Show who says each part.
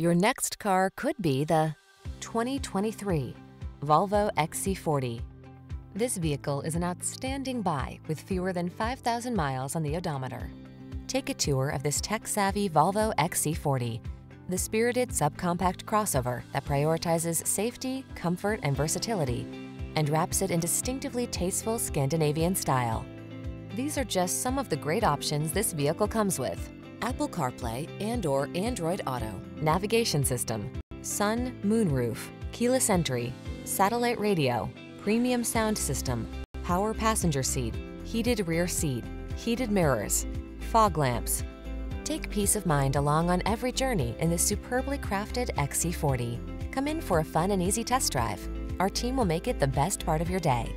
Speaker 1: Your next car could be the 2023 Volvo XC40. This vehicle is an outstanding buy with fewer than 5,000 miles on the odometer. Take a tour of this tech-savvy Volvo XC40, the spirited subcompact crossover that prioritizes safety, comfort, and versatility, and wraps it in distinctively tasteful Scandinavian style. These are just some of the great options this vehicle comes with. Apple CarPlay and or Android Auto, navigation system, sun, moonroof, keyless entry, satellite radio, premium sound system, power passenger seat, heated rear seat, heated mirrors, fog lamps. Take peace of mind along on every journey in this superbly crafted XC40. Come in for a fun and easy test drive. Our team will make it the best part of your day.